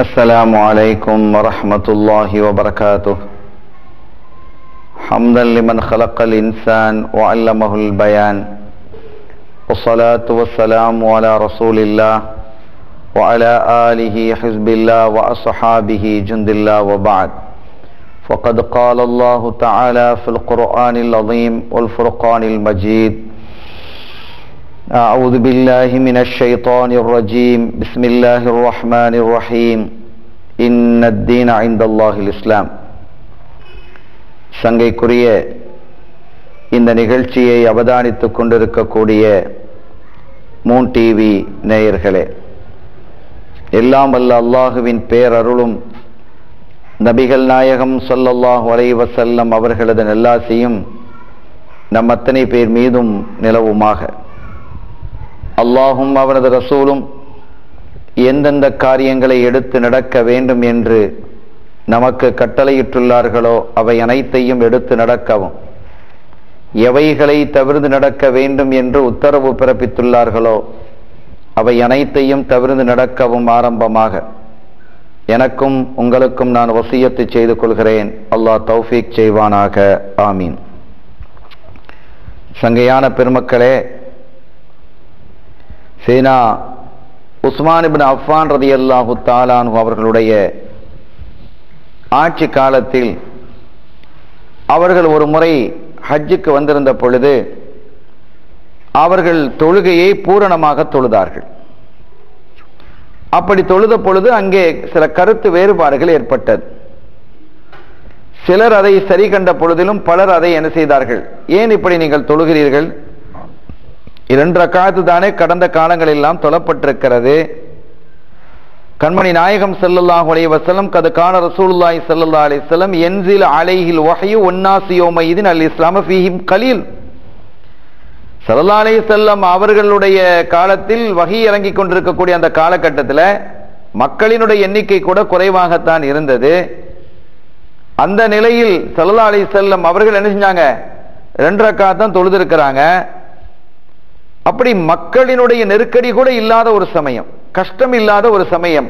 السلام عليكم ورحمة الله وبركاته. حمدا لمن خلق الإنسان وعلمه البيان. والصلاة والسلام على رسول الله وعلى آله حزب الله وأصحابه جند الله وبعد. فقد قال الله تعالى في القرآن العظيم والفرقان المجيد أعوذ بالله من الشيطان الرجيم بسم الله الرحمن الرحيم إن الدين عند الله الإسلام சங்கைக்குரிய இந்த நிகழ்ச்சியை அவதானித்துக் கொண்டிருக்கக்கூடிய மூன் டிவி நேயர்களே எல்லாம் வல்ல அல்லாஹுவின் பேரருளும் நபிகள் நாயகம் ஸல்லல்லாஹு அலைஹி வஸல்லம் அவர்களது நல்லாசியும் நம் அத்தனை பேர் மீதும் நிலவுமாக அல்லாஹும் அவனது ரசூலும் எந்தெந்த காரியங்களை எடுத்து நடக்க வேண்டும் என்று நமக்கு கட்டளையிட்டுள்ளார்களோ அவை அனைத்தையும் எடுத்து நடக்கவும். எவைகளை தவிர்த்து நடக்க வேண்டும் என்று உத்தரவு பிறப்பித்துள்ளார்களோ அவை அனைத்தையும் தவிர்த்து நடக்கவும் ஆரம்பமாக. எனக்கும் உங்களுக்கும் நான் வசியத்து செய்து கொள்கிறேன். அல்லாஹ் தௌஃபீக் செய்வானாக. ஆமீன். சங்கையான பெருமக்களே சேனா உஸ்மான் இபின் அஃபான் ரதி அல்லாஹு தாலானு அவர்களுடைய ஆட்சி காலத்தில் அவர்கள் ஒரு முறை ஹஜ்ஜுக்கு வந்திருந்த பொழுது அவர்கள் தொழுகையை பூரணமாக தொழுதார்கள். அப்படி தொழுத பொழுது அங்கே சில கருத்து வேறுபாடுகள் ஏற்பட்டது. சிலர் அதை சரி கண்ட பொழுதிலும் பலர் அதை என்ன செய்தார்கள்? ஏன் இப்படி நீங்கள் தொழுகிறீர்கள்? இரண்டு ரக்காத்து தானே கடந்த காலங்கள் எல்லாம் தொழப்பட்டிருக்கிறது. கண்மணி நாயகம் செல்லல்லாஹு அலைய வசலம் கது கான ரசூலுல்லாய் செல்லல்லா அலி செல்லம் என்சில் அலைஹில் வஹ்யு ஒன்னாசி அல் இஸ்லாம ஃபீஹிம் கலீல். ஸல்லல்லாஹு செல்லம் அவர்களுடைய காலத்தில் வகி இறங்கி கொண்டிருக்கக்கூடிய அந்த காலகட்டத்தில் மக்களினுடைய எண்ணிக்கை கூட குறைவாகத்தான் இருந்தது. அந்த நிலையில் ஸல்லல்லாஹு அலி செல்லம் அவர்கள் என்ன செஞ்சாங்க? ரெண்டு ரக்காத் தான் தொழுதிருக்கிறாங்க. அப்படி மக்களினுடைய நெருக்கடி கூட இல்லாத ஒரு சமயம் கஷ்டம் இல்லாத ஒரு சமயம்.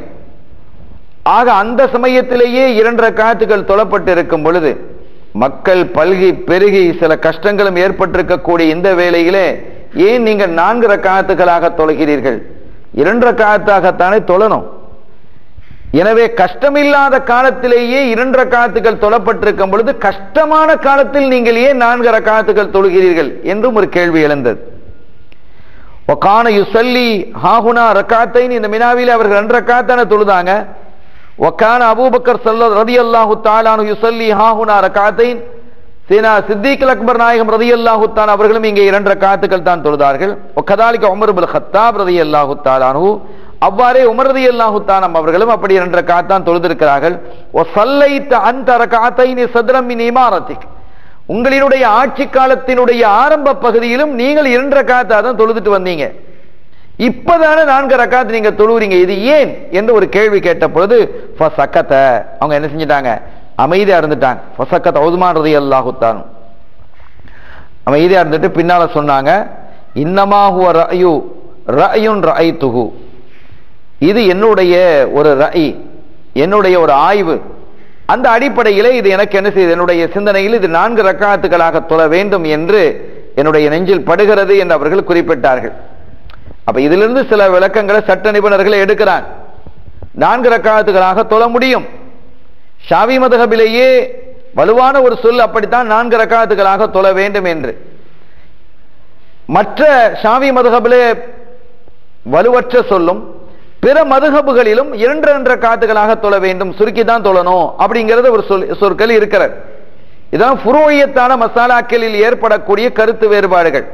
ஆக அந்த சமயத்திலேயே இரண்டரை காத்துகள் தொழப்பட்டு இருக்கும் பொழுது மக்கள் பல்கி பெருகி சில கஷ்டங்களும் ஏற்பட்டிருக்கக்கூடிய இந்த வேளையிலே ஏன் நீங்கள் நான்கு ரக்காத்துகளாக தொழுகிறீர்கள்? இரண்டு ரக்காத்தாகத்தானே தொழணும். எனவே கஷ்டமில்லாத காலத்திலேயே இரண்டு ரக்காத்துகள் தொழப்பட்டிருக்கும் பொழுது கஷ்டமான காலத்தில் நீங்கள் ஏன் நான்கு ரக்காத்துகள் தொழுகிறீர்கள்? என்றும் ஒரு கேள்வி எழுந்தது. ஒக்கான யுசல்லி ஹாஹுனா ரக்காத்தைன்னு இந்த மினாவிலே அவர்கள் ரெண்டு ரக்காத்தான தொழுதாங்க. ஒக்கான அபூபக்கர் சல்ல ரதி அல்லாஹு தாலானு யுசல்லி ஹாஹுனா ரக்காத்தைன் சீனா சித்திக் அக்பர் நாயகம் ரதி அல்லாஹு தான் அவர்களும் இங்கே இரண்டு ரக்காத்துக்கள் தான் தொழுதார்கள். ஒக்கதாலிக்கு உமர் பில் ஹத்தாப் ரதி அல்லாஹு தாலானு அவ்வாறே உமர் ரதி அல்லாஹு தானம் அவர்களும் அப்படி இரண்டு ரக்காத்தான் தொழுதிருக்கிறார்கள். ஒ சல்லைத்த அந்த ரக்காத்தைன் சதுரம் மின் இமாரத்திக் உங்களினுடைய ஆட்சி காலத்தினுடைய ஆரம்ப பகுதியிலும் நீங்கள் இரண்டு ரக்காத்தா தான் தொழுதுட்டு வந்தீங்க. இப்பதானே நான்கு ரக்காத்து நீங்க தொழுவுறீங்க. இது ஏன் என்று ஒரு கேள்வி கேட்ட பொழுது சக்கத்தை அவங்க என்ன செஞ்சிட்டாங்க? அமைதியா இருந்துட்டாங்க. ஃபசக்கத் உதுமான் ரதி அமைதியா இருந்துட்டு பின்னால சொன்னாங்க இன்னமாகுவ ரயு ரயுன் ரஐ துகு இது என்னுடைய ஒரு ரஐ என்னுடைய ஒரு ஆய்வு. அந்த அடிப்படையிலே இது எனக்கு என்ன செய்யுது என்னுடைய சிந்தனையில் இது நான்கு ரக்காத்துகளாக தொழ வேண்டும் என்று என்னுடைய நெஞ்சில் படுகிறது என்று அவர்கள் குறிப்பிட்டார்கள். அப்ப இதிலிருந்து சில விளக்கங்களை சட்ட நிபுணர்களை எடுக்கிறான் நான்கு ரக்காத்துகளாக தொழ முடியும். ஷாவி மதகபிலேயே வலுவான ஒரு சொல் அப்படித்தான் நான்கு ரக்காத்துகளாக தொழ வேண்டும் என்று. மற்ற ஷாவி மதகபிலே வலுவற்ற சொல்லும் பிற மதுகபுகளிலும் இரண்டு ரெண்டு காத்துகளாக தொழ வேண்டும் சுருக்கி தான் தொழணும் அப்படிங்கிறது ஒரு சொல் சொற்கள் இருக்கிறது. இதான் புரோயத்தான மசாலாக்களில் ஏற்படக்கூடிய கருத்து வேறுபாடுகள்.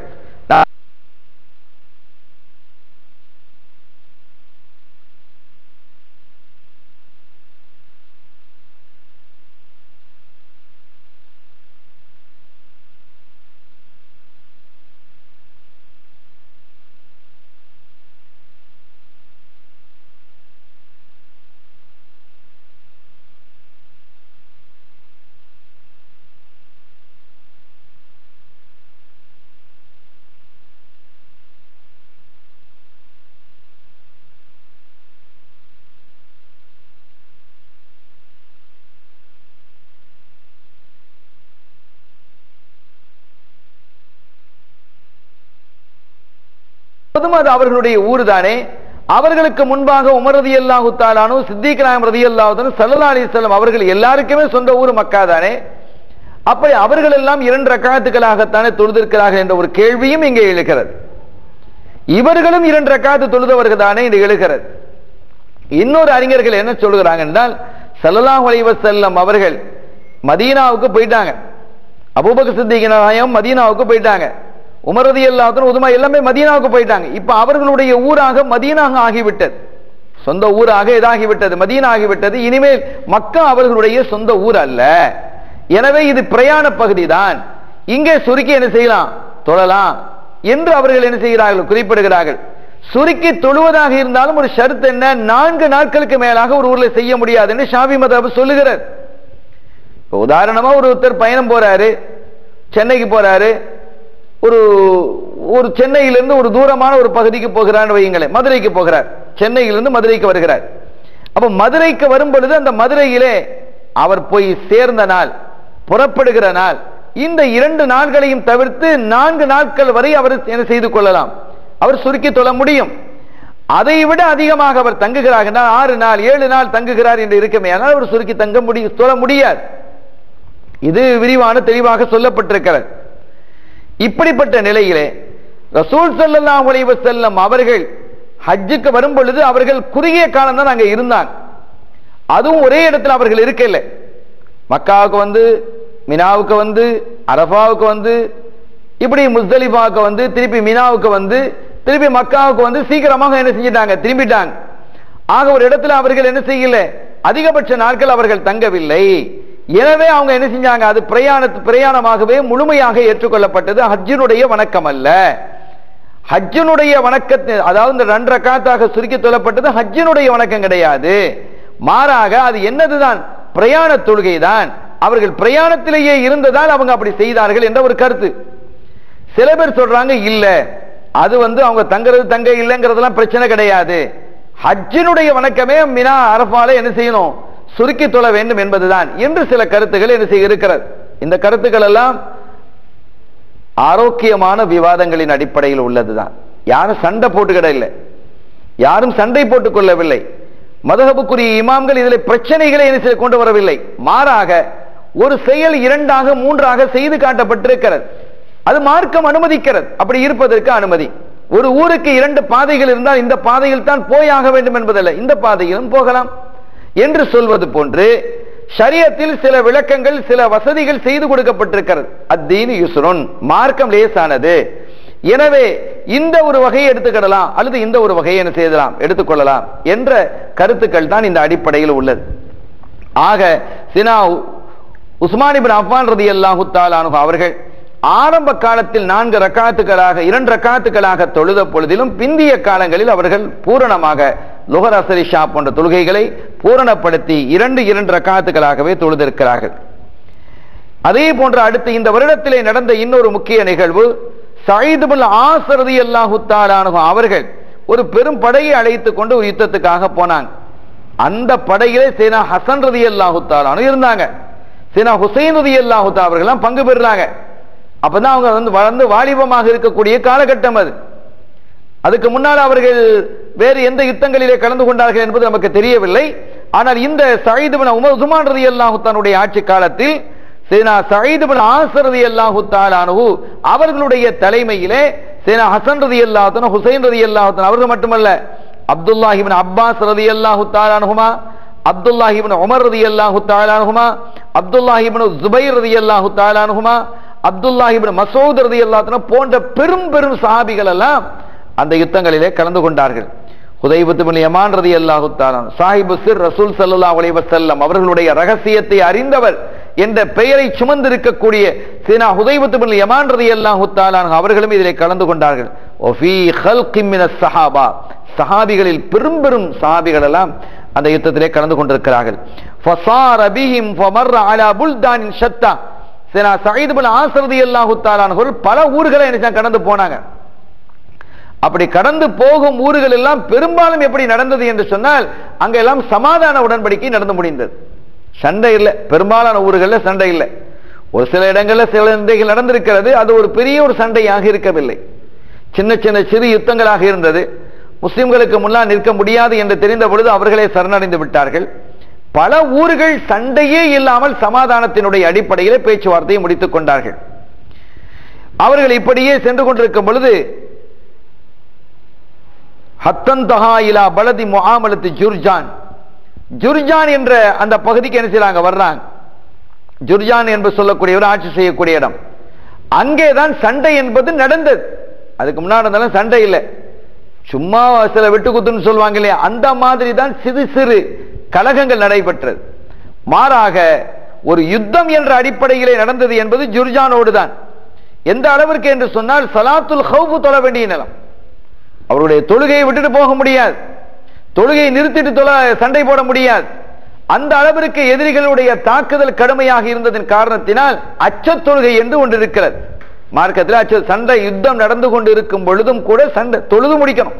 முழுவதும் அது அவர்களுடைய ஊர் தானே அவர்களுக்கு முன்பாக உமர் ரதி அல்லாஹு தாலானு சித்திக் நாயம் ரதி அல்லாஹு சல்லா அலிஸ்லாம் அவர்கள் எல்லாருக்குமே சொந்த ஊர் மக்கா தானே அப்படி அவர்கள் எல்லாம் இரண்டு ரக்காத்துக்களாகத்தானே தொழுதிருக்கிறார்கள் என்ற ஒரு கேள்வியும் இங்கே எழுகிறது. இவர்களும் இரண்டு ரக்காத்து தொழுதவர்கள் தானே இது எழுகிறது. இன்னொரு அறிஞர்கள் என்ன சொல்கிறாங்க என்றால் சல்லாஹ் அலைஹி வஸல்லம் அவர்கள் மதீனாவுக்கு போயிட்டாங்க. அபூபக்கர் சித்திகனாயம் மதீனாவுக்கு போயிட்டாங்க. உமரதி எல்லாத்தரும் உதுமா எல்லாமே மதீனாவுக்கு போயிட்டாங்க. இப்ப அவர்களுடைய ஊராக மதீனாக ஆகிவிட்டது. சொந்த ஊராக இதாகிவிட்டது மதீனா ஆகிவிட்டது. இனிமேல் மக்கா அவர்களுடைய சொந்த ஊர் அல்ல. எனவே இது பிரயாண பகுதி தான் இங்கே சுருக்கி என்ன செய்யலாம்? தொழலாம். என்று அவர்கள் என்ன செய்கிறார்கள்? குறிப்பிடுகிறார்கள். சுருக்கி தொழுவதாக இருந்தாலும் ஒரு ஷருத்து என்ன? நான்கு நாட்களுக்கு மேலாக ஒரு ஊர்ல செய்ய முடியாதுன்னு ஷாபி மதபு சொல்லுகிறார். உதாரணமா ஒரு ஒருத்தர் பயணம் போறாரு சென்னைக்கு போறாரு ஒரு ஒரு சென்னையிலிருந்து ஒரு தூரமான ஒரு பகுதிக்கு போகிறான்னு வையுங்களேன். மதுரைக்கு போகிறார். சென்னையிலிருந்து மதுரைக்கு வருகிறார். அப்போ மதுரைக்கு வரும் பொழுது அந்த மதுரையிலே அவர் போய் சேர்ந்த நாள் புறப்படுகிற நாள் இந்த இரண்டு நாள்களையும் தவிர்த்து நான்கு நாட்கள் வரை அவர் என்ன செய்து கொள்ளலாம்? அவர் சுருக்கி தொழ முடியும். அதை விட அதிகமாக அவர் தங்குகிறார். என்றால் ஆறு நாள் ஏழு நாள் தங்குகிறார் என்று இருக்குமே. ஆனால் அவர் சுருக்கி தங்க முடியும் தொழ முடியாது. இது விரிவான தெளிவாக சொல்லப்பட்டிருக்கிறது. இப்படிப்பட்ட நிலையிலே ரசூல் ஸல்லல்லாஹு அலைஹி செல்லம் அவர்கள் ஹஜ்ஜுக்கு வரும் பொழுது அவர்கள் குறுகிய காலம் தான் அங்கே இருந்தாங்க. அதுவும் ஒரே இடத்துல அவர்கள் இருக்கல மக்காவுக்கு வந்து மினாவுக்கு வந்து அரஃபாவுக்கு வந்து இப்படி முஸ்தலிஃபாவுக்கு வந்து திருப்பி மினாவுக்கு வந்து திருப்பி மக்காவுக்கு வந்து சீக்கிரமாக என்ன செஞ்சிட்டாங்க? திரும்பிட்டாங்க. ஆக ஒரு இடத்துல அவர்கள் என்ன செய்யல? அதிகபட்ச நாட்கள் அவர்கள் தங்கவில்லை. எனவே அவங்க என்ன செஞ்சாங்க? அது பிரயாண பிரயாணமாகவே முழுமையாக ஏற்றுக்கொள்ளப்பட்டது. ஹஜ்ஜினுடைய வணக்கம் அல்ல. ஹஜ்ஜினுடைய வணக்கத்தை அதாவது இந்த ரெண்டரை காத்தாக சுருக்கி சொல்லப்பட்டது ஹஜ்ஜினுடைய வணக்கம் கிடையாது. மாறாக அது என்னதுதான்? பிரயாண தொழுகை தான் அவர்கள் பிரயாணத்திலேயே இருந்ததால் அவங்க அப்படி செய்தார்கள் என்ற ஒரு கருத்து. சில பேர் சொல்றாங்க இல்ல. அது வந்து அவங்க தங்குறது தங்க இல்லைங்கிறதெல்லாம் பிரச்சனை கிடையாது. ஹஜ்ஜினுடைய வணக்கமே மினா அரபால என்ன செய்யணும்? சுருக்கி தொழ வேண்டும் என்பதுதான். என்று சில கருத்துக்கள் என்ன செய்ய இருக்கிறது இந்த கருத்துக்கள் எல்லாம் ஆரோக்கியமான விவாதங்களின் அடிப்படையில் உள்ளதுதான். யாரும் சண்டை போட்டுக்கிட இல்லை. யாரும் சண்டை போட்டுக் கொள்ளவில்லை. மதகபுக்குரிய இமாம்கள் இதில் பிரச்சனைகளை என்ன செய்து கொண்டு வரவில்லை. மாறாக ஒரு செயல் இரண்டாக மூன்றாக செய்து காட்டப்பட்டிருக்கிறது. அது மார்க்கம் அனுமதிக்கிறது. அப்படி இருப்பதற்கு அனுமதி. ஒரு ஊருக்கு இரண்டு பாதைகள் இருந்தால் இந்த பாதையில் தான் போயாக வேண்டும் என்பதல்ல. இந்த பாதையிலும் போகலாம். என்று சொல்வது போன்று சரியத்தில் சில விளக்கங்கள் சில வசதிகள் செய்து கொடுக்கப்பட்டிருக்கிறது. அத்தீன் யுஸ்ருன் மார்க்கம் லேசானது. எனவே இந்த ஒரு வகையை எடுத்துக்கிடலாம் அல்லது இந்த ஒரு வகையை என்ன செய்யலாம் எடுத்துக்கொள்ளலாம் என்ற கருத்துக்கள் தான் இந்த அடிப்படையில் உள்ளது. ஆக சினா உஸ்மானிபின் அஃபான் ரதி அல்லாஹு தாலானு அவர்கள் ஆரம்ப காலத்தில் நான்கு ரக்காத்துக்களாக இரண்டு ரக்காத்துக்களாக தொழுத பொழுதிலும் பிந்திய காலங்களில் அவர்கள் பூரணமாக லுகர் அசரி ஷா போன்ற தொழுகைகளை பூரணப்படுத்தி இரண்டு இரண்டு ரக்காத்துகளாகவே தொழுதிருக்கிறார்கள். அதே போன்று அடுத்து இந்த வருடத்திலே நடந்த இன்னொரு முக்கிய நிகழ்வு சயிதுபுல் ஆசரதி அல்லாஹு தாலானு அவர்கள் ஒரு பெரும் படையை அழைத்துக் கொண்டு ஒரு யுத்தத்துக்காக போனாங்க. அந்த படையிலே சேனா ஹசன் ரதி அல்லாஹு தாலானு இருந்தாங்க. சேனா ஹுசைன் ரதி அல்லாஹு அவர்கள் பங்கு பெறுறாங்க. அப்பதான் அவங்க வந்து வளர்ந்து வாலிபமாக இருக்கக்கூடிய காலகட்டம் அது. அதுக்கு முன்னால் அவர்கள் வேறு எந்த யுத்தங்களிலே கலந்து கொண்டார்கள் என்பது நமக்கு தெரியவில்லை. ஆனால் இந்த சயிதுபின் உமர் உஸ்மான் ரதி அல்லாஹுத்தானுடைய ஆட்சி காலத்தில் சேனா சயிதுபின் ஆசர் ரதி அல்லாஹுத்தாலானு அவர்களுடைய தலைமையிலே சேனா ஹசன் ரதி அல்லாஹன் ஹுசைன் ரதி அல்லாஹுத்தன் அவர்கள் மட்டுமல்ல அப்துல்லாஹிபின் அப்பாஸ் ரதி அல்லாஹு தாலானுமா அப்துல்லாஹிபின் உமர் ரதி அல்லாஹு தாலானுமா அப்துல்லாஹிபின் ஜுபைர் ரதி அல்லாஹு தாலானுமா அப்துல்லாஹிபின் மசூத் ரதி அல்லாத்தன போன்ற பெரும் பெரும் சஹாபிகள் எல்லாம் அந்த யுத்தங்களிலே கலந்து கொண்டார்கள். ஹுதைபத்து யமான் ரதி அல்லாஹு தாலான் சாஹிபு சிர் ரசூல் சல்லா உலைவசல்லம் அவர்களுடைய ரகசியத்தை அறிந்தவர் என்ற பெயரை சுமந்திருக்கக்கூடிய சீனா ஹுதைபத்து யமான் ரதி அல்லாஹுத்தாலான் அவர்களும் இதிலே கலந்து கொண்டார்கள். சஹாபா சஹாபிகளில் பெரும் பெரும் சஹாபிகள் எல்லாம் அந்த யுத்தத்திலே கலந்து கொண்டிருக்கிறார்கள். பல ஊர்களை என்ன கடந்து போனாங்க. அப்படி கடந்து போகும் ஊர்கள் எல்லாம் பெரும்பாலும் எப்படி நடந்தது என்று சொன்னால் அங்கெல்லாம் சமாதான உடன்படிக்கை நடந்து முடிந்தது. சண்டை இல்லை. பெரும்பாலான ஊர்களில் சண்டை இல்லை. ஒரு சில இடங்களில் சில சண்டைகள் நடந்திருக்கிறது. அது ஒரு பெரிய ஒரு சண்டையாக இருக்கவில்லை. சின்ன சின்ன சிறு யுத்தங்களாக இருந்தது. முஸ்லிம்களுக்கு முன்னால் நிற்க முடியாது என்று தெரிந்த பொழுது அவர்களே சரணடைந்து விட்டார்கள். பல ஊர்கள் சண்டையே இல்லாமல் சமாதானத்தினுடைய அடிப்படையில் பேச்சுவார்த்தையை முடித்துக் கொண்டார்கள். அவர்கள் இப்படியே சென்று கொண்டிருக்கும் பொழுது ஹத்தன் தஹா இலா பலதி முகாமலத்து ஜுர்ஜான். ஜுர்ஜான் என்ற அந்த பகுதிக்கு என்ன செய்றாங்க? வர்றாங்க. ஜுர்ஜான் என்று சொல்லக்கூடியவர் ஆட்சி செய்யக்கூடிய இடம். அங்கேதான் சண்டை என்பது நடந்தது. அதுக்கு முன்னாடி இருந்தாலும் சண்டை இல்லை. சும்மா சில வெட்டுக்குத்துன்னு சொல்லுவாங்க இல்லையா? அந்த மாதிரி தான் சிறு சிறு கலகங்கள் நடைபெற்றது. மாறாக ஒரு யுத்தம் என்ற அடிப்படையிலே நடந்தது என்பது ஜுர்ஜானோடு தான். எந்த அளவிற்கு என்று சொன்னால் சலாத்துல் ஹவுஃபு தொழ வேண்டிய நிலம். அவருடைய தொழுகையை விட்டுட்டு போக முடியாது. தொழுகையை நிறுத்திட்டு தொழ சண்டை போட முடியாது. அந்த அளவிற்கு எதிரிகளுடைய தாக்குதல் கடுமையாக இருந்ததன் காரணத்தினால் அச்ச தொழுகை என்று ஒன்று இருக்கிறது. மார்க்கத்தில் அச்ச சண்டை யுத்தம் நடந்து கொண்டு இருக்கும் பொழுதும் கூட சண்டை தொழுது முடிக்கணும்.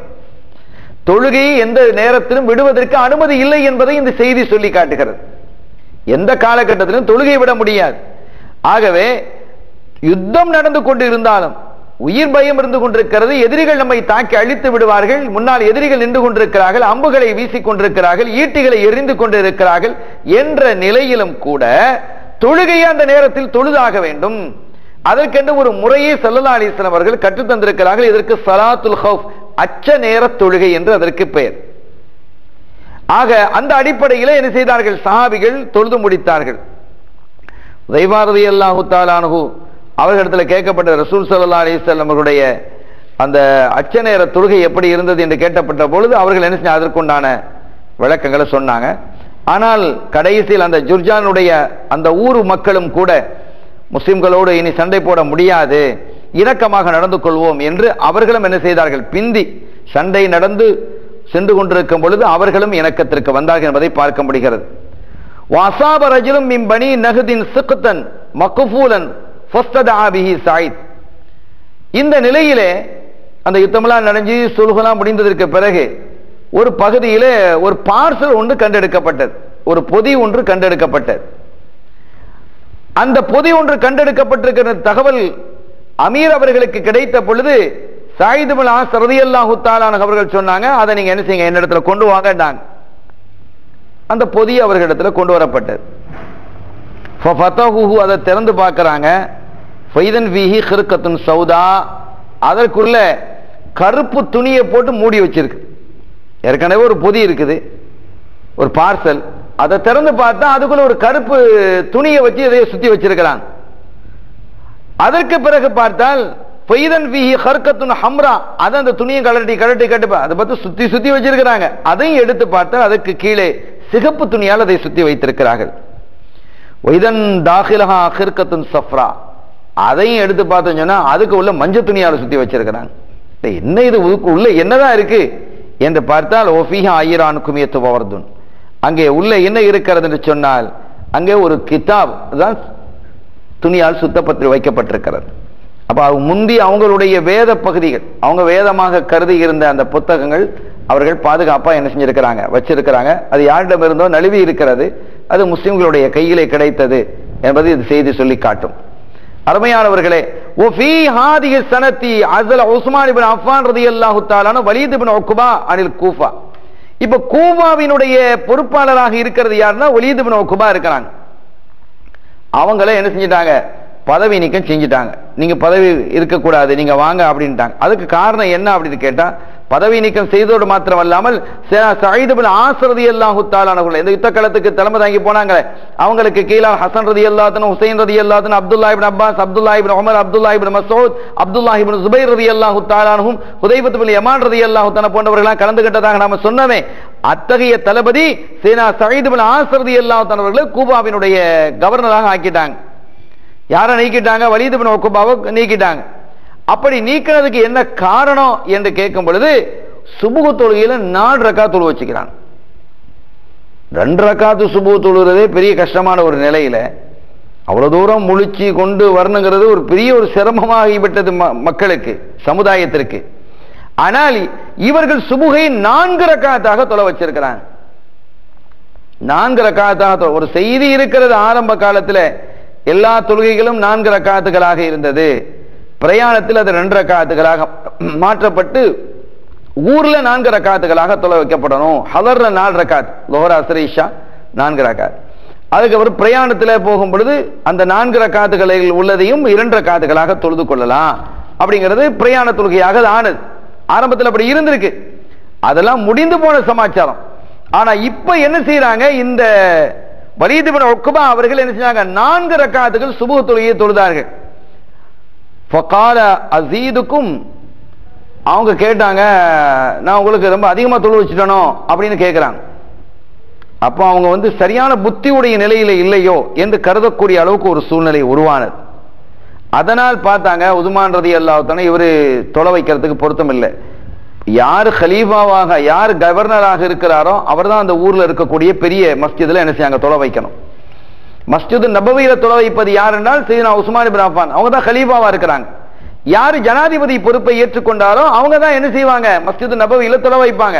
தொழுகையை எந்த நேரத்திலும் விடுவதற்கு அனுமதி இல்லை என்பதை இந்த செய்தி சொல்லி காட்டுகிறது. எந்த காலகட்டத்திலும் தொழுகை விட முடியாது. ஆகவே யுத்தம் நடந்து கொண்டு இருந்தாலும் உயிர் பயம் இருந்து கொண்டிருக்கிறது. எதிரிகள் நம்மை தாக்கி அழித்து விடுவார்கள். முன்னால் எதிரிகள் நின்று கொண்டிருக்கிறார்கள். அம்புகளை வீசிக் கொண்டிருக்கிறார்கள். ஈட்டிகளை எரிந்து கொண்டிருக்கிறார்கள் என்ற நிலையிலும் கூட தொழுகையை அந்த நேரத்தில் தொழுதாக வேண்டும். அதற்கென்று ஒரு முறையை சல்லல்லா அலிஸ்லாம் அவர்கள் கற்றுத்தந்திருக்கிறார்கள் இதற்கு சலாத்துல் ஹவுப் அச்ச நேர தொழுகை என்று அதற்கு பெயர். ஆக அந்த அடிப்படையில் என்ன செய்தார்கள்? சஹாபிகள் தொழுது முடித்தார்கள். தெய்வாரதி அல்லாஹு தாலானு அவர்களிடத்தில் கேட்கப்பட்ட ரசூல் சல்லா அலிஸ்லாம் அவர்களுடைய அந்த அச்ச நேர தொழுகை எப்படி இருந்தது என்று கேட்டப்பட்ட பொழுது அவர்கள் என்ன செஞ்சாங்க? அதற்குண்டான விளக்கங்களை சொன்னாங்க. ஆனால் கடைசியில் அந்த ஜுர்ஜானுடைய அந்த ஊர் மக்களும் கூட முஸ்லிம்களோடு இனி சண்டை போட முடியாது இரக்கமாக நடந்து கொள்வோம் என்று அவர்களும் என்ன செய்தார்கள்? பிந்தி சண்டை நடந்து சென்று கொண்டிருக்கும் பொழுது அவர்களும் இணக்கத்திற்கு வந்தார்கள் என்பதை பார்க்க முடிகிறது. வாசாப ரஜுலும் மிம்பனி நகுதின் சுக்குத்தன் மக்குஃபூலன் சாயித். இந்த நிலையிலே அந்த யுத்தமெல்லாம் நடந்து சுல்கெல்லாம் முடிந்ததற்கு பிறகு ஒரு பகுதியிலே ஒரு பார்சல் ஒன்று கண்டெடுக்கப்பட்டது. ஒரு பொதி ஒன்று கண்டெடுக்கப்பட்டது. அந்த பொதி ஒன்று கண்டெடுக்கப்பட்டிருக்கிற தகவல் அமீர் அவர்களுக்கு கிடைத்த பொழுது சாயிதுமல் ஆஸ் ஹுத்தாலான அவர்கள் சொன்னாங்க அதை நீங்கள் என்ன செய்யுங்க என்னிடத்துல கொண்டு வாங்கட்டாங்க அந்த பொதி அவர்களிடத்துல கொண்டு வரப்பட்டது. அதை திறந்து பார்க்குறாங்க. ஃபைதன் ஃபீஹி ஹிர்கத்துன் சௌதா. அதற்குள்ள கருப்பு துணியை போட்டு மூடி வச்சிருக்கு. ஏற்கனவே ஒரு பொதி இருக்குது. ஒரு பார்சல். அதை திறந்து பார்த்தா அதுக்குள்ள ஒரு கருப்பு துணியை வச்சு இதைய சுத்தி வச்சிருக்கிறாங்க அதற்கு பிறகு பார்த்தால் ஃபைதன் ஃபீஹி ஹர்கத்துன் ஹம்ரா. அதை அந்த துணியை கலட்டி கலட்டி கட்டுப்பா அதை பார்த்து சுத்தி சுத்தி வச்சிருக்கிறாங்க. அதையும் எடுத்து பார்த்தா அதற்கு கீழே சிகப்பு துணியால் அதை சுத்தி வைத்திருக்கிறார்கள். வைதன் தாகிலஹா ஹிர்கத்துன் சஃப்ரா. அதையும் எடுத்து பார்த்தோம் சொன்னால் அதுக்கு உள்ள மஞ்சள் துணியால் சுற்றி வச்சிருக்கிறாங்க. என்ன இது உ- உள்ள என்னதான் இருக்கு? என்று பார்த்தால் ஓஃபிஹா ஐயரான் குமியத்து பவர்துன் அங்கே உள்ள என்ன இருக்கிறது என்று சொன்னால் அங்கே ஒரு கிதாப் தான் துணியால் சுத்தப்பட்டு வைக்கப்பட்டிருக்கிறது. அப்போ முந்தி அவங்களுடைய வேத பகுதிகள் அவங்க வேதமாக கருதி இருந்த அந்த புத்தகங்கள் அவர்கள் பாதுகாப்பாக என்ன செஞ்சிருக்கிறாங்க? வச்சிருக்கிறாங்க. அது யாரிடம் இருந்தோ நழுவி இருக்கிறது. அது முஸ்லிம்களுடைய கையிலே கிடைத்தது என்பது இது செய்தி சொல்லி காட்டும். அருமையானவர்களே இப்ப கூபாவினுடைய பொறுப்பாளராக இருக்கிறது யாருன்னா ஒலீதுபின் ஒக்குபா இருக்கிறாங்க. அவங்கள என்ன செஞ்சிட்டாங்க? பதவி நீக்கம் செஞ்சிட்டாங்க. நீங்க பதவி இருக்கக்கூடாது நீங்க வாங்க அப்படின்ட்டாங்க. அதுக்கு காரணம் என்ன அப்படின்னு கேட்டா பதவி நீக்கம் செய்தோடு மாத்திரமல்லாமல் சயீது பின் ஆசரதி அல்லாஹு தாலானவர்கள் இந்த யுத்த களத்துக்கு தலைமை தாங்கி போனாங்களே அவங்களுக்கு கீழே ஹசன் ரதி அல்லாத்தன் ஹுசைன் ரதி அல்லாத்தன் Abdullah ibn Abbas Abdullah ibn Umar Abdullah ibn Masud Abdullah ibn ரதி அல்லாஹு தாலானஹும் ஹுதைபத் யமான் ரதி அல்லாஹு தான போன்றவர்களாம் கலந்துகிட்டதாக நாம சொன்னமே அத்தகைய தளபதி சீனா சயீது ஆசிரதி ஆசரதி அல்லாஹு கூபாவினுடைய கவர்னராக ஆக்கிட்டாங்க. யாரை நீக்கிட்டாங்க? வலிதுபின் ஒக்குபாவை நீக்கிட்டாங்க. அப்படி நீக்கிறதுக்கு என்ன காரணம் என்று கேட்கும் பொழுது சுபுகு தொழுகையில நாலு ரக்கா தொழு வச்சுக்கிறான். ரெண்டு ரக்காத்து சுபுகு தொழுகிறதே பெரிய கஷ்டமான ஒரு நிலையில அவ்வளோ தூரம் முழிச்சு கொண்டு வரணுங்கிறது ஒரு பெரிய ஒரு சிரமமாகிவிட்டது ம- மக்களுக்கு சமுதாயத்திற்கு. ஆனால் இவர்கள் சுபுகை நான்கு ரக்காத்தாக தொலை வச்சிருக்கிறாங்க நான்கு ரக்காத்தாக ஒரு செய்தி இருக்கிறது ஆரம்ப காலத்தில் எல்லா தொழுகைகளும் நான்கு ரக்காத்துகளாக இருந்தது. பிரயாணத்தில் அது ரெண்டு ரக்காத்துகளாக மாற்றப்பட்டு ஊர்ல நான்கு ரக்காத்துகளாக தொலை வைக்கப்படணும். ஹலர்ல நாலு ரக்காத் லோஹர் அசரீஷா நான்கு ரக்காத். அதுக்கப்புறம் பிரயாணத்தில் போகும் பொழுது அந்த நான்கு ரக்காத்துகளில் உள்ளதையும் இரண்டு ரக்காத்துகளாக தொழுது கொள்ளலாம். அப்படிங்கிறது பிரயாண தொழுகையாக அது ஆனது. ஆரம்பத்தில் அப்படி இருந்திருக்கு. அதெல்லாம் முடிந்து போன சமாச்சாரம். ஆனா இப்ப என்ன செய்யறாங்க இந்த வலிதுபின் ஒக்குபா அவர்கள் என்ன செஞ்சாங்க? நான்கு ரக்காத்துகள் சுபு தொழுகையை தொழுதார்கள். ஃபகால அசீதுக்கும் அவங்க கேட்டாங்க நான் உங்களுக்கு ரொம்ப அதிகமாக தொழு வச்சுட்டனோ? அப்படின்னு கேட்குறாங்க அப்போ அவங்க வந்து சரியான புத்தியுடைய நிலையில் இல்லையோ? என்று கருதக்கூடிய அளவுக்கு ஒரு சூழ்நிலை உருவானது. அதனால் பார்த்தாங்க உதுமான் ரதி அல்லாஹான இவர் தொலை வைக்கிறதுக்கு பொருத்தம் இல்லை. யார் ஹலீஃபாவாக யார் கவர்னராக இருக்கிறாரோ அவர் தான் அந்த ஊரில் இருக்கக்கூடிய பெரிய மஸ்ஜிதில் என்ன செய்யாங்க தொலை வைக்கணும். மஸ்ஜிது நபவியில தொலை வைப்பது யார் என்றால் சீனா உஸ்மான் இபின் அஃபான். அவங்க தான் ஹலீஃபாவா இருக்கிறாங்க. யார் ஜனாதிபதி பொறுப்பை ஏற்றுக்கொண்டாரோ அவங்க தான் என்ன செய்வாங்க? மஸ்ஜிது நபவியில தொலை வைப்பாங்க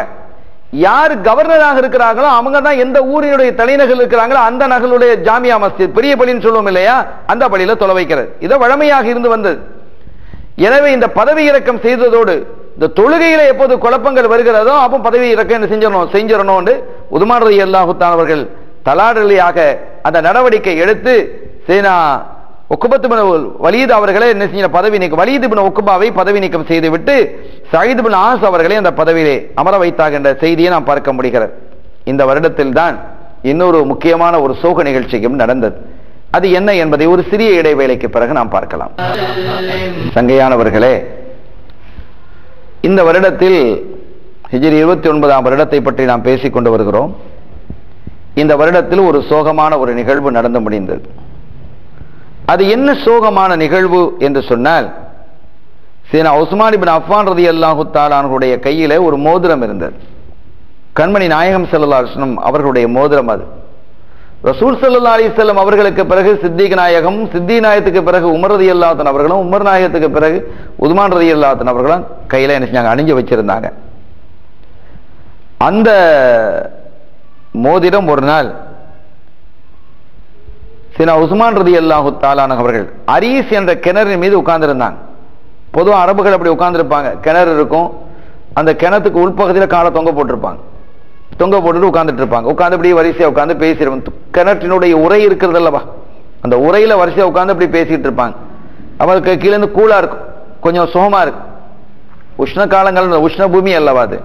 யார் கவர்னராக இருக்கிறார்களோ அவங்க தான் எந்த ஊரினுடைய தலைநகர் இருக்கிறாங்களோ அந்த நகருடைய ஜாமியா மஸ்ஜித். பெரிய பள்ளின்னு சொல்லுவோம் இல்லையா? அந்த பள்ளியில தொலை வைக்கிறது இதை வழமையாக இருந்து வந்தது. எனவே இந்த பதவி இறக்கம் செய்ததோடு இந்த தொழுகையில எப்போது குழப்பங்கள் வருகிறதோ அப்போ பதவி இறக்கம் என்ன செஞ்சிடணும்? செஞ்சிடணும் உதுமான் ரதி அவர்கள் தலாடலியாக அந்த நடவடிக்கை எடுத்து சேனா ஒக்குபத்து வலீத் அவர்களை என்ன செய்ய பதவி நீக்கம் வலீது பின் ஒக்குபாவை பதவி நீக்கம் செய்துவிட்டு சயீது பின் ஆஸ் அவர்களை அந்த பதவியிலே அமர வைத்தார் என்ற செய்தியை நாம் பார்க்க முடிகிறது. இந்த வருடத்தில் தான் இன்னொரு முக்கியமான ஒரு சோக நிகழ்ச்சியும் நடந்தது. அது என்ன என்பதை ஒரு சிறிய இடைவேளைக்கு பிறகு நாம் பார்க்கலாம். சங்கையானவர்களே இந்த வருடத்தில் இருபத்தி ஒன்பதாம் வருடத்தை பற்றி நாம் பேசிக் கொண்டு வருகிறோம். இந்த வருடத்தில் ஒரு சோகமான ஒரு நிகழ்வு நடந்து முடிந்தது. அது என்ன சோகமான நிகழ்வு என்று சொன்னால் சீனா உஸ்மான் பின் அஃபான் ரதி அல்லாஹு தாலானுடைய கையிலே ஒரு மோதிரம் இருந்தது. கண்மணி நாயகம் செல்லல்லா கிருஷ்ணம் அவர்களுடைய மோதிரம் அது. ரசூல் சல்லா அலிசல்லம் அவர்களுக்கு பிறகு சித்திக் நாயகம் சித்தி நாயகத்துக்கு பிறகு உமர் ரதி அல்லாத்தன் அவர்களும் உமர் நாயகத்துக்கு பிறகு உதுமான் ரதி அல்லாத்தன் அவர்களும் கையில என்ன செஞ்சாங்க? அணிஞ்சு வச்சிருந்தாங்க. அந்த மோதிரம் ஒரு நாள். சினா உஸ்மான் ரதி அல்லாஹு தாலான அவர்கள் அரீஸ் என்ற கிணறின் மீது உட்கார்ந்துருந்தாங்க பொதுவாக அரபுகள் அப்படி உட்கார்ந்துருப்பாங்க. கிணறு இருக்கும். அந்த கிணத்துக்கு உள்பகுதியில் காலை தொங்க போட்டிருப்பாங்க. தொங்க போட்டுட்டு உட்காந்துட்டு இருப்பாங்க. உட்காந்து இப்படி வரிசையாக உட்காந்து பேசிடுவாங்க கிணற்றினுடைய உரை இருக்கிறது அல்லவா? அந்த உரையில் வரிசையாக உட்காந்து இப்படி பேசிட்டு இருப்பாங்க. அவருக்கு கீழே இருந்து இருக்கும். கொஞ்சம் சுகமாக இருக்கும். உஷ்ண காலங்கள் உஷ்ண பூமி அல்லவா அது?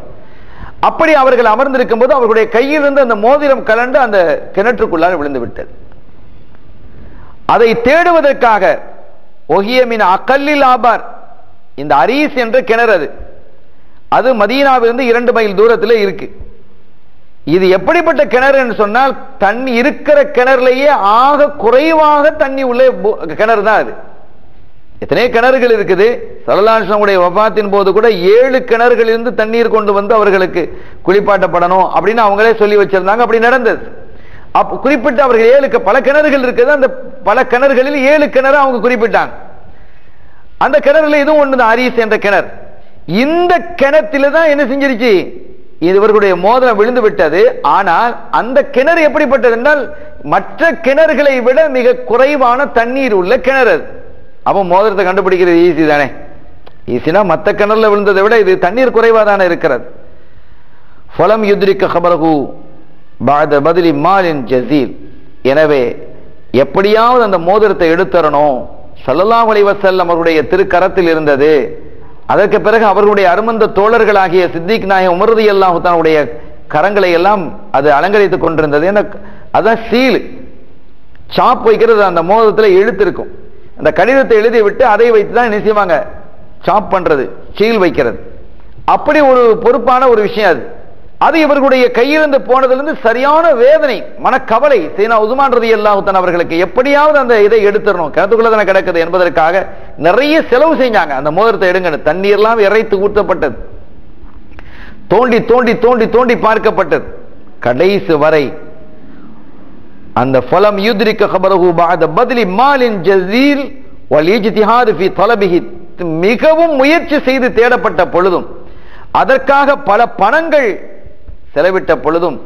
அப்படி அவர்கள் அமர்ந்திருக்கும் போது அவர்களுடைய கையிலிருந்து அந்த மோதிரம் கலண்டு அந்த கிணற்றுக்குள்ளால் விழுந்து விட்டது. அதை தேடுவதற்காக ஒகியமின் அக்கல்லில் ஆபார் இந்த அரீஸ் என்ற கிணறு அது. அது மதீனாவிலிருந்து இரண்டு மைல் தூரத்தில் இருக்கு. இது எப்படிப்பட்ட கிணறுன்னு சொன்னால் தண்ணி இருக்கிற கிணறுலேயே ஆக குறைவாக தண்ணி உள்ள கிணறு தான் அது. எத்தனையோ கிணறுகள் இருக்குது? சரலாசனுடைய வபாத்தின் போது கூட ஏழு கிணறுகள் இருந்து தண்ணீர் கொண்டு வந்து அவர்களுக்கு குளிப்பாட்டப்படணும் அப்படின்னு அவங்களே சொல்லி வச்சிருந்தாங்க. அப்படி நடந்தது. அப்ப குறிப்பிட்டு அவர்கள் ஏழு பல கிணறுகள் இருக்குது. அந்த பல கிணறுகளில் ஏழு கிணறு அவங்க குறிப்பிட்டாங்க. அந்த கிணறுல இதுவும் ஒண்ணுதான். அரிய என்ற கிணறு. இந்த கிணத்துல தான் என்ன செஞ்சிருச்சு? இவர்களுடைய மோதிரம் விழுந்து விட்டது. ஆனால் அந்த கிணறு எப்படிப்பட்டது என்றால் மற்ற கிணறுகளை விட மிக குறைவான தண்ணீர் உள்ள கிணறு அவன் மோதிரத்தை கண்டுபிடிக்கிறது ஈஸி தானே? ஈஸினா மற்ற கிணறுல விழுந்ததை விட இது தண்ணீர் குறைவாக தானே இருக்கிறது. ஃபலம் யுத்ரிக்க ஹபரகு பாத பதிலி மாலின் ஜசீல். எனவே எப்படியாவது அந்த மோதிரத்தை எடுத்தரணும். சல்லல்லாஹ் அலைஹி அவருடைய திருக்கரத்தில் இருந்தது. அதற்கு பிறகு அவர்களுடைய அருமந்த தோழர்களாகிய சித்திக் நாயகம் உமருதி எல்லாம் தன்னுடைய கரங்களை எல்லாம் அது அலங்கரித்துக் கொண்டிருந்தது. ஏன்னா அதான் சீல். சாப் வைக்கிறது அந்த மோதிரத்தில் இழுத்திருக்கும் அந்த கடிதத்தை எழுதி விட்டு அதை வைத்து தான் என்ன செய்வாங்க? சாப் பண்றது சீல் வைக்கிறது. அப்படி ஒரு பொறுப்பான ஒரு விஷயம் அது. அது இவர்களுடைய கையிலிருந்து போனதிலிருந்து சரியான வேதனை மனக்கவலை. சீனா உதுமான் ரதி அல்லாஹுத்தன் அவர்களுக்கு எப்படியாவது அந்த இதை எடுத்துடணும். கிணத்துக்குள்ள தானே கிடக்குது என்பதற்காக நிறைய செலவு செஞ்சாங்க. அந்த மோதிரத்தை எடுங்கன்னு. தண்ணீர்லாம் இறைத்து ஊற்றப்பட்டது. தோண்டி தோண்டி தோண்டி தோண்டி பார்க்கப்பட்டது. கடைசி வரை அந்த ஃபலம் யுத்ரிக்க கபரஹு பாத பதிலி மாலின் ஜசீல் வல் இஜ்திஹாது ஃபி தலபிஹி. மிகவும் முயற்சி செய்து தேடப்பட்ட பொழுதும் அதற்காக பல பணங்கள் செலவிட்ட பொழுதும்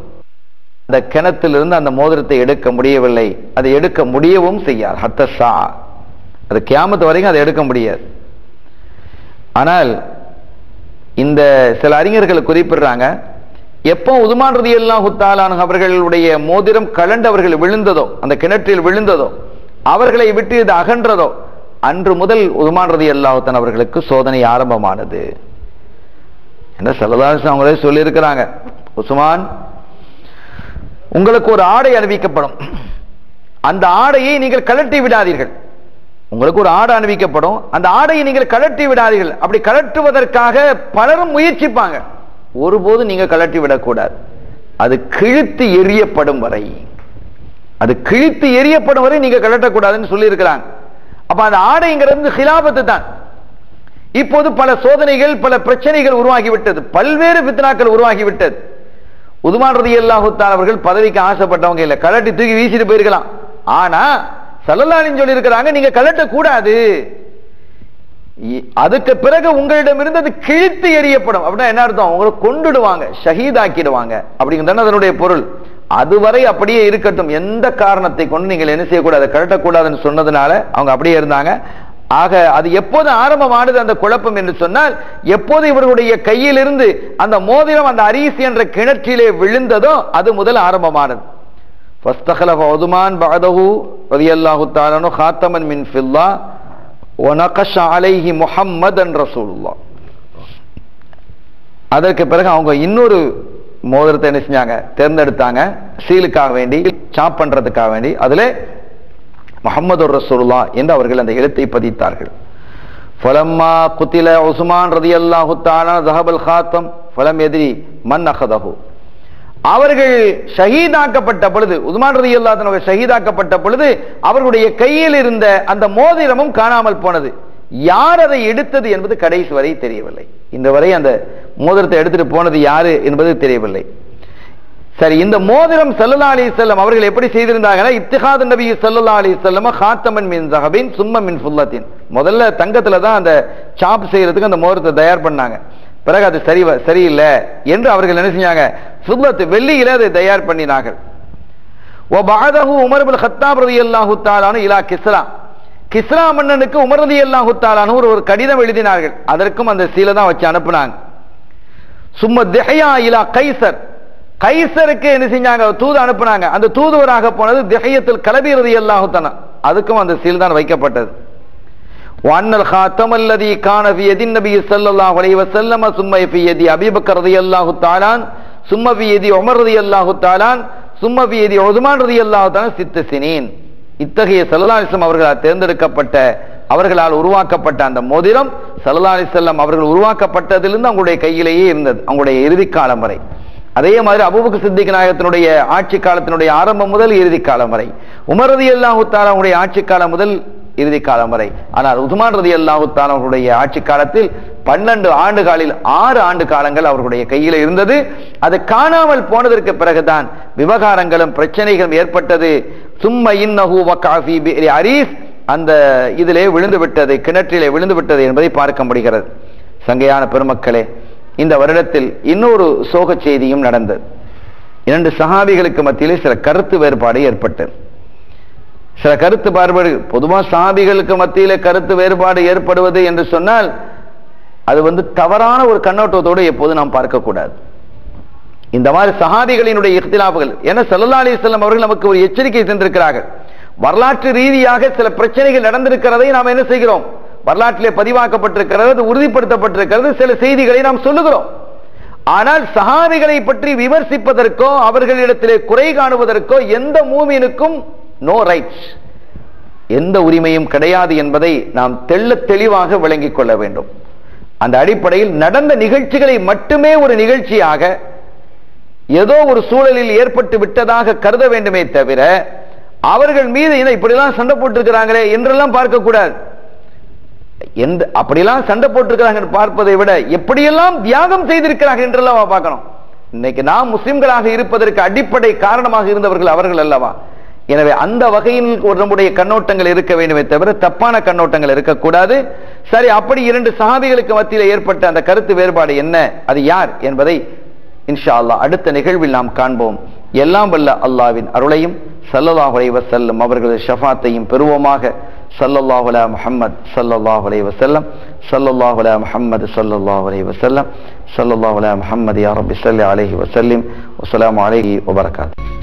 அந்த கிணத்திலிருந்து அந்த மோதிரத்தை எடுக்க முடியவில்லை. அதை எடுக்க முடியவும் செய்யாது. ஹத்தஷா அது கியாமத்து வரைக்கும் அதை எடுக்க முடியாது. ஆனால் இந்த சில அறிஞர்கள் குறிப்பிடுறாங்க எப்போ உதுமான் ரதி அல்லாஹுத்தாலான அவர்களுடைய மோதிரம் கலண்டவர்கள் விழுந்ததோ அந்த கிணற்றில் விழுந்ததோ அவர்களை விட்டு இது அகன்றதோ அன்று முதல் உதுமான் ரதி அல்லாஹுத்தான் அவர்களுக்கு சோதனை ஆரம்பமானது. என்ன சல்லதாஸ் அவங்களே சொல்லியிருக்கிறாங்க உசுமான் உங்களுக்கு ஒரு ஆடை அணிவிக்கப்படும். அந்த ஆடையை நீங்கள் கழட்டி விடாதீர்கள். உங்களுக்கு ஒரு ஆடை அணிவிக்கப்படும். அந்த ஆடையை நீங்கள் கழட்டி விடாதீர்கள். அப்படி கலட்டுவதற்காக பலரும் முயற்சிப்பாங்க. ஒருபோதும் நீங்க கழட்டி விடக்கூடாது. அது கிழித்து எரியப்படும் வரை அது கிழித்து எரியப்படும் வரை நீங்க கழட்டக்கூடாதுன்னு சொல்லியிருக்கிறாங்க. அப்ப அந்த ஆடைங்கிறது ஹிலாபத்து தான். இப்போது பல சோதனைகள் பல பிரச்சனைகள் உருவாகிவிட்டது. பல்வேறு பித்னாக்கள் உருவாகிவிட்டது. உதுமான் ரதி அல்லாஹுத்தான் அவர்கள் பதவிக்கு ஆசைப்பட்டவங்க இல்லை. கலட்டி தூக்கி வீசிட்டு போயிருக்கலாம். ஆனா சல்லல்லாலின்னு சொல்லி இருக்கிறாங்க நீங்க கலட்ட கூடாது அதுக்கு பிறகு உங்களிடம் இருந்தது கிழித்து எரியப்படும் அப்படின்னா என்ன அர்த்தம்? உங்களை கொண்டுடுவாங்க ஷஹீதாக்கிடுவாங்க. அப்படிங்கிறது அதனுடைய பொருள். அதுவரை அப்படியே இருக்கட்டும். எந்த காரணத்தை கொண்டு நீங்கள் என்ன செய்யக்கூடாது? கழட்டக்கூடாதுன்னு சொன்னதுனால அவங்க அப்படியே இருந்தாங்க. ஆக அது எப்போது ஆரம்பமானது அந்த குழப்பம் என்று சொன்னால் எப்போது இவர்களுடைய கையிலிருந்து அந்த மோதிரம் அந்த அரிசி என்ற கிணற்றிலே விழுந்ததோ அது முதல் ஆரம்பமானது. ஃபஸ்தகலஹ ஒதுமான் பகதஹு ரதியல்லாஹு தாலானு ஹாத்தமன் மின் ஃபில்லா. ஒனகஷ அலைஹி முஹம்மதன் ரசூலுல்லா அதற்கு பிறகு அவங்க இன்னொரு மோதிரத்தை என்ன செஞ்சாங்க? தேர்ந்தெடுத்தாங்க. சீலுக்காக வேண்டி சாப் பண்றதுக்காக வேண்டி. அதில் முகமது ரசூல்லா என்று அவர்கள் அந்த எழுத்தை பதித்தார்கள். ஃபலம்மா குத்தில உஸ்மான் ரதி அல்லாஹு தானா ஜஹபல் ஹாத்தம் ஃபலம் எதிரி மன் அஹதஹு. அவர்கள் ஷஹீதாக்கப்பட்ட பொழுது உதுமான் ரதி தஆலா ஷஹீதாக்கப்பட்ட பொழுது அவர்களுடைய கையில் இருந்த அந்த மோதிரமும் காணாமல் போனது. யார் அதை எடுத்தது என்பது கடைசி வரை தெரியவில்லை. இந்த வரை அந்த மோதிரத்தை எடுத்துட்டு போனது யாரு என்பது தெரியவில்லை. சரி இந்த மோதிரம் சல்லல்லா அலி செல்லம் அவர்கள் எப்படி செய்திருந்தாங்கன்னா இத்திஹாத் நபி சல்லல்லா அலி செல்லம் ஹாத்தமன் மின் ஜஹபின் சும்ம மின் ஃபுல்லத்தின். முதல்ல தங்கத்துல தான் அந்த சாப் செய்யறதுக்கு அந்த மோதிரத்தை தயார் பண்ணாங்க. பிறகு அது சரி வ- சரியில்லை என்று அவர்கள் என்ன செஞ்சாங்க? சுபத்து வெள்ளியில அதை தயார் பண்ணினார்கள். ஓ பாதஹு உமர் ஹத்தாப் ரலியல்லாஹு தஆலானு இலா கிஸ்ரா. கிஸ்ரா மன்னனுக்கு உமர் ரலியல்லாஹு தஆலானு ஒரு ஒரு கடிதம் எழுதினார்கள். அதற்கும் அந்த சீலை தான் வச்சு அனுப்புனாங்க. சும்மா திஹ்யா இலா கைசர். கைசருக்கு என்ன செஞ்சாங்க? தூது அனுப்புனாங்க. அந்த தூதுவராக போனது திஹயத்தில் கலபி ரலியல்லாஹு தஆலா. அதுக்கும் அந்த சீல் தான் வைக்கப்பட்டது. وأن الخاتم الذي كان في يد النبي صلى الله عليه وسلم ثم في يد أبي بكر رضي الله تعالى عنه، ثم في يد عمر رضي الله تعالى عنه، ثم في يد عثمان رضي الله تعالى عنه ست سنين இத்தகைய சல்லா அலிஸ்லாம் அவர்களால் தேர்ந்தெடுக்கப்பட்ட அவர்களால் உருவாக்கப்பட்ட அந்த மோதிரம் சல்லா அலிஸ்லாம் அவர்கள் உருவாக்கப்பட்டதிலிருந்து அவங்களுடைய கையிலேயே இருந்தது அவங்களுடைய இறுதி காலம் வரை அதே மாதிரி அபூபக்க சித்திக் நாயகத்தினுடைய ஆட்சி காலத்தினுடைய ஆரம்பம் முதல் இறுதி காலம் வரை உமரதி அல்லாஹு அவங்களுடைய ஆட்சி காலம் முதல் இறுதி காலம் வரை. ஆனால் உதுமான் ரதி அல்லாஹுத்தான் அவர்களுடைய ஆட்சி காலத்தில் பன்னெண்டு ஆண்டுகளில் ஆறு ஆண்டு காலங்கள் அவர்களுடைய கையில் இருந்தது. அது காணாமல் போனதற்கு பிறகுதான் விவகாரங்களும் பிரச்சனைகளும் ஏற்பட்டது. சும்ம இன்னஹு வக்காஃபி அரீஸ் அந்த இதிலே விழுந்து விட்டது கிணற்றிலே விழுந்து விட்டது என்பதை பார்க்க முடிகிறது. சங்கையான பெருமக்களே இந்த வருடத்தில் இன்னொரு சோக செய்தியும் நடந்தது. இரண்டு சகாபிகளுக்கு மத்தியிலே சில கருத்து வேறுபாடு ஏற்பட்டது. சில கருத்து பார்பாடு பொதுவாக சாபிகளுக்கு மத்தியில் கருத்து வேறுபாடு ஏற்படுவது என்று சொன்னால் அது வந்து தவறான ஒரு கண்ணோட்டத்தோடு எப்போது நாம் பார்க்கக்கூடாது. இந்த மாதிரி சஹாபிகளினுடைய இஃப்திலாப்புகள் ஏன்னா சல்லா அலைஹி அவர்கள் நமக்கு ஒரு எச்சரிக்கை தந்திருக்கிறார்கள். வரலாற்று ரீதியாக சில பிரச்சனைகள் நடந்திருக்கிறதை நாம் என்ன செய்கிறோம்? வரலாற்றிலே பதிவாக்கப்பட்டிருக்கிறது உறுதிப்படுத்தப்பட்டிருக்கிறது சில செய்திகளை நாம் சொல்லுகிறோம். ஆனால் சஹாபிகளை பற்றி விமர்சிப்பதற்கோ அவர்களிடத்திலே குறை காணுவதற்கோ எந்த மூமினுக்கும் நோ ரைட்ஸ் எந்த உரிமையும் கிடையாது என்பதை நாம் தெள்ள தெளிவாக விளங்கிக் கொள்ள வேண்டும். அந்த அடிப்படையில் நடந்த நிகழ்ச்சிகளை மட்டுமே ஒரு நிகழ்ச்சியாக ஏதோ ஒரு சூழலில் ஏற்பட்டு விட்டதாக கருத வேண்டுமே தவிர அவர்கள் மீது என்ன இப்படிலாம் சண்டை போட்டிருக்கிறாங்களே என்றெல்லாம் பார்க்கக்கூடாது எந்த அப்படிலாம் சண்டை போட்டிருக்கிறாங்க பார்ப்பதை விட எப்படியெல்லாம் தியாகம் செய்திருக்கிறார்கள் என்றெல்லாம் பார்க்கணும். இன்னைக்கு நாம் முஸ்லிம்களாக இருப்பதற்கு அடிப்படை காரணமாக இருந்தவர்கள் அவர்கள் அல்லவா? எனவே அந்த வகையில் ஒரு நம்முடைய கண்ணோட்டங்கள் இருக்க வேண்டுமே தவிர தப்பான கண்ணோட்டங்கள் இருக்கக்கூடாது. சரி அப்படி இரண்டு சஹாபிகளுக்கு மத்தியில் ஏற்பட்ட அந்த கருத்து வேறுபாடு என்ன? அது யார் என்பதை இன்ஷா அல்லாஹ் அடுத்த நிகழ்வில் நாம் காண்போம். எல்லாம் வல்ல அல்லாவின் அருளையும் சல்லல்லாஹுலை வசல்லம் அவர்களது ஷஃபாத்தையும் பெறுவோமாக. சல்லல்லாஹுலா முஹம்மத் சல்லல்லாஹு அலைஹி வஸல்லம். முஹம்மது சல்லல்லாஹு வசல்லம் வஸல்லம். முஹம்மது யாரபி சல்லி அலஹி வசல்லிம் வசலாம் அலஹி வபரகாத்